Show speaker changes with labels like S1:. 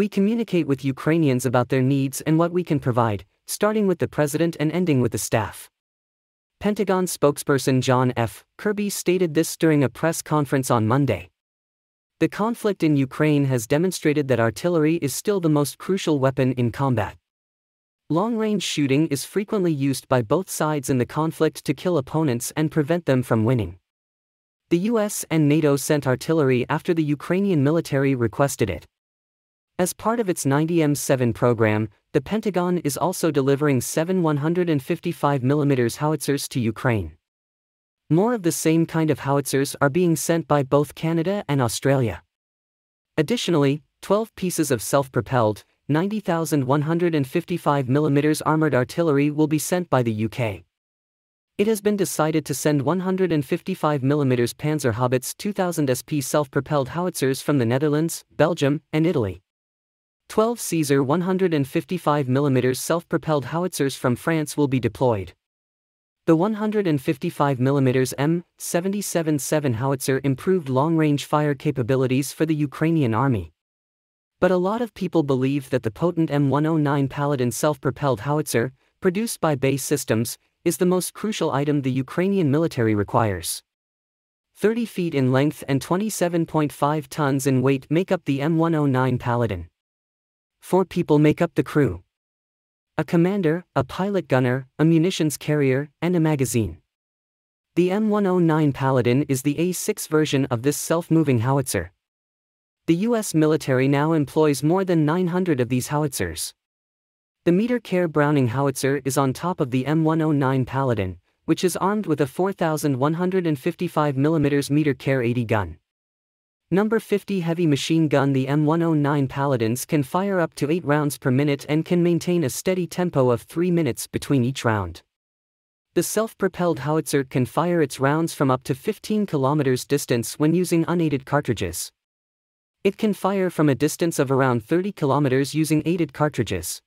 S1: We communicate with Ukrainians about their needs and what we can provide, starting with the president and ending with the staff. Pentagon spokesperson John F. Kirby stated this during a press conference on Monday. The conflict in Ukraine has demonstrated that artillery is still the most crucial weapon in combat. Long range shooting is frequently used by both sides in the conflict to kill opponents and prevent them from winning. The US and NATO sent artillery after the Ukrainian military requested it. As part of its 90M7 program, the Pentagon is also delivering seven 155mm howitzers to Ukraine. More of the same kind of howitzers are being sent by both Canada and Australia. Additionally, 12 pieces of self propelled, 90,155mm armoured artillery will be sent by the UK. It has been decided to send 155mm Panzerhaubitze 2000 SP self propelled howitzers from the Netherlands, Belgium, and Italy. 12 Caesar 155mm self-propelled howitzers from France will be deployed. The 155mm M77-7 howitzer improved long-range fire capabilities for the Ukrainian army. But a lot of people believe that the potent M109 Paladin self-propelled howitzer, produced by BAE Systems, is the most crucial item the Ukrainian military requires. 30 feet in length and 27.5 tons in weight make up the M109 Paladin. Four people make up the crew a commander, a pilot gunner, a munitions carrier, and a magazine. The M109 Paladin is the A6 version of this self moving howitzer. The US military now employs more than 900 of these howitzers. The Meter Care Browning howitzer is on top of the M109 Paladin, which is armed with a 4,155mm Meter Care 80 gun. Number 50 heavy machine gun The M109 Paladins can fire up to 8 rounds per minute and can maintain a steady tempo of 3 minutes between each round. The self-propelled howitzer can fire its rounds from up to 15 kilometers distance when using unaided cartridges. It can fire from a distance of around 30 kilometers using aided cartridges.